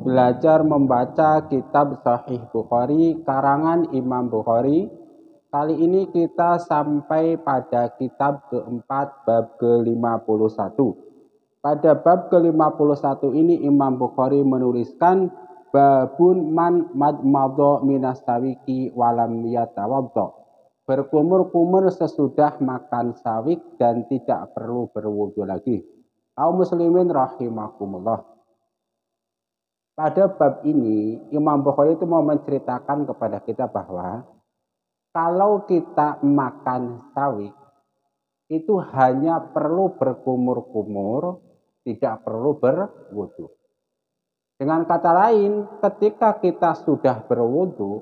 belajar membaca kitab Sahih Bukhari karangan Imam Bukhari. Kali ini kita sampai pada kitab keempat bab ke-51. Pada bab ke-51 ini Imam Bukhari menuliskan babun man madmadha minas sawiki walam yatawaddo. Berkumur-kumur sesudah makan sawik dan tidak perlu berwudu lagi. Kaum muslimin rahimakumullah. Pada bab ini, Imam Bukhari itu mau menceritakan kepada kita bahwa kalau kita makan sawit, itu hanya perlu berkumur-kumur, tidak perlu berwudu. Dengan kata lain, ketika kita sudah berwudu,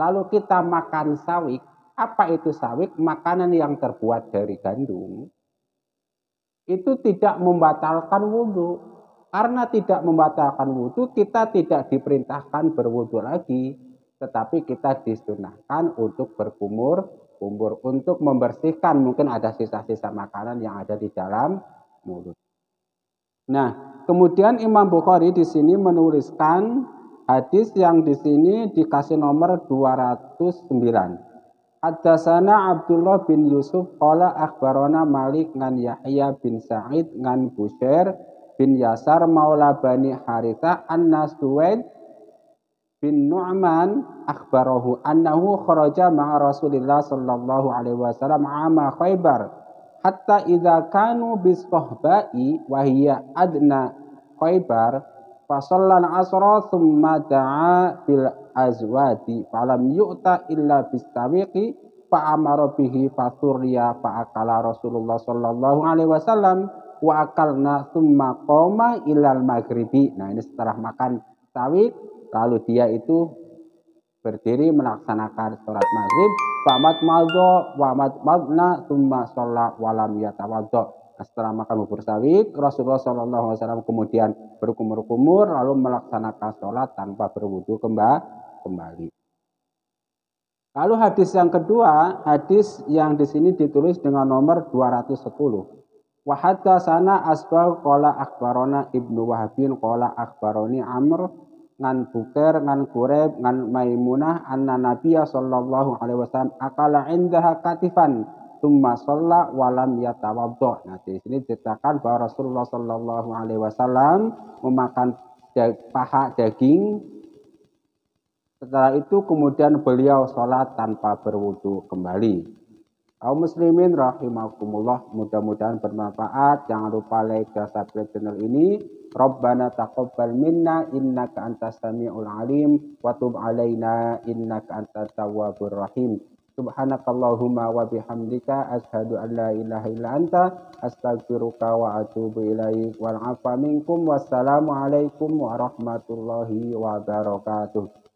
lalu kita makan sawit, apa itu sawit? Makanan yang terbuat dari gandum. Itu tidak membatalkan wudhu. Karena tidak membatalkan wudhu, kita tidak diperintahkan berwudhu lagi. Tetapi kita disunahkan untuk berkumur, kumur untuk membersihkan mungkin ada sisa-sisa makanan yang ada di dalam mulut. Nah, kemudian Imam Bukhari di sini menuliskan hadis yang di sini dikasih nomor 209. Hadasana Abdullah bin Yusuf qala akhbarona Malik ngan Yahya bin Sa'id ngan Bushair bin Yasar maula Bani Haritha anna Suwaid bin Nu'man akhbarahu annahu kharaja ma'a Rasulillah sallallahu alaihi wasallam ama Khaybar hatta idza kanu bis sohbai wa hiya adna Khaybar fasallal asra thumma da'a bil azwadi falam yu'ta illa bis tawiqi fa amara bihi faturiya fa akala Rasulullah sallallahu alaihi wasallam wa summa koma ilal maghribi. Nah ini setelah makan sawit, lalu dia itu berdiri melaksanakan sholat maghrib. Famat maldo wamat madna summa sholat walam yatawaddo. Nah, setelah makan bubur sawit, Rasulullah SAW kemudian berkumur-kumur lalu melaksanakan sholat tanpa berwudu kembali. Lalu hadis yang kedua, hadis yang di sini ditulis dengan nomor 210. Wa sana asbal qala akbarona Ibnu Wahabin qala akbaroni Amr ngan Buker ngan Kureb ngan Maimunah anna Nabiya sallallahu alaihi wasallam akala indaha katifan thumma shalla walam yatawaddo. Nah, di sini diceritakan bahwa Rasulullah sallallahu alaihi wasallam memakan paha daging setelah itu kemudian beliau sholat tanpa berwudu kembali. Kaum muslimin rahimakumullah, mudah-mudahan bermanfaat. Jangan lupa like dan subscribe channel ini. Rabbana taqabbal minna innaka antas samiul alim wa tub alaina innaka antat tawwabur rahim. Subhanakallahumma wa bihamdika asyhadu an la ilaha illa anta astaghfiruka wa atubu ilaik wal afa minkum wassalamu alaikum warahmatullahi wabarakatuh.